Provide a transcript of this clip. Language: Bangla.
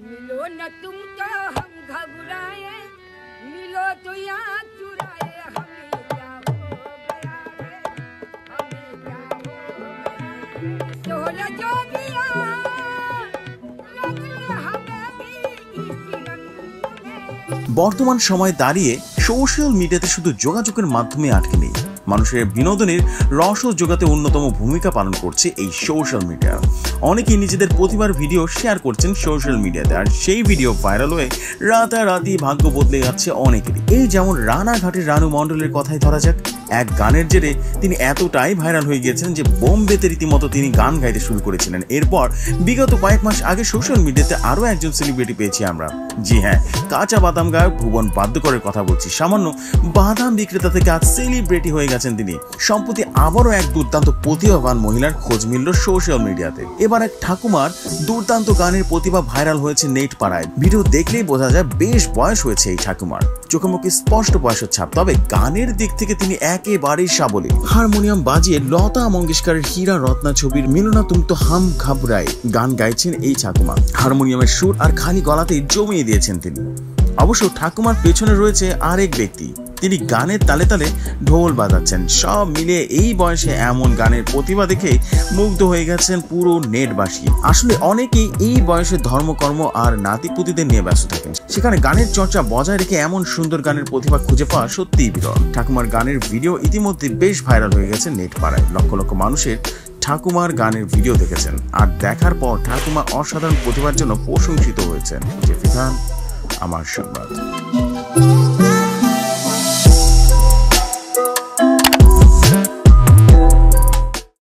मिलो न तुम तो हम घबराए मिलो तो यहाँ चुराए हमें क्या हो गया है हमें क्या हो गया है सोलह जोगिया रंग ले हमें भी इसी रंग में বর্তমান সময়ে দাঁড়িয়ে সোশ্যাল মিডিয়াতে শুধু যোগাযোগের মাধ্যমে আটকে নেই মানুষের বিনোদনের রস জোগাতে অন্যতম ভূমিকা পালন করছে এই সোশ্যাল মিডিয়া অনেকেই নিজেদের প্রতিভার ভিডিও শেয়ার করছেন সোশ্যাল মিডিয়াতে আর সেই ভিডিও ভাইরাল হয়ে রাতারাতি ভাগ্য বদলে যাচ্ছে অনেকেরই। এই যেমন রানাঘাটের রানু মণ্ডলের কথাই ধরা যাক এক গানের জেরে তিনি এতটাই ভাইরাল হয়ে গিয়েছেন যে বোম্বেতে রীতিমতো তিনি গান গাইতে শুরু করেছিলেন। এরপর বিগত কয়েক মাস আগে সোশ্যাল মিডিয়াতে আরও একজন সেলিব্রিটি পেয়েছি আমরা। জি হ্যাঁ কাঁচা বাদাম গায়ক ভুবন বাদ্যকরের কথা বলছি। সামান্য বাদাম বিক্রেতা থেকে আজ সেলিব্রিটি হয়ে গেছেন তিনি। সম্প্রতি আবারও এক দুর্দান্ত প্রতিভাবান মহিলার খোঁজ মিলল সোশ্যাল মিডিয়াতে। এবার এক ঠাকুমার দুর্দান্ত গানের প্রতিভা ভাইরাল হয়েছে নেট পাড়ায়। ভিডিও দেখলেই বোঝা যায় বেশ বয়স হয়েছে এই ঠাকুমার। চোখে মুখে স্পষ্ট বয়সের ছাপ। তবে গানের দিক থেকে তিনি একেবারেই সাবলীল। হারমোনিয়াম বাজিয়ে লতা মঙ্গেশকরের হীরা রত্না ছবির মিলনা তুম তো হাম ঘাবড়ায় গান গাইছেন এই ঠাকুমা। হারমোনিয়ামের সুর আর খালি গলাতেই জমিয়ে দিয়েছেন তিনি। অবশ্য ঠাকুমার পেছনে রয়েছে আরেক ব্যক্তি তিনি গানের তালে তালে ঢোল বাজাচ্ছেন। সব মিলিয়ে এই বয়সে এমন গানের প্রতিভা দেখে মুগ্ধ হয়ে গেছেন পুরো নেটবাসী। আসলে অনেকেই এই বয়সে ধর্মকর্ম আর নাতিপুতিদের নিয়ে ব্যস্ত থাকেন। সেখানে গানের চর্চা বজায় রেখে এমন সুন্দর গানের প্রতিভা খুঁজে পাওয়া সত্যিই বিরল। ঠাকুমার গানের ভিডিও ইতিমধ্যে বেশ ভাইরাল হয়ে গেছে নেট পাড়ায় লক্ষ লক্ষ মানুষের ঠাকুমার গানের ভিডিও দেখেছেন। আর দেখার পর ঠাকুমা অসাধারণ প্রতিভার জন্য প্রশংসিত হয়েছেন। যে বিধান আমার সংবাদ।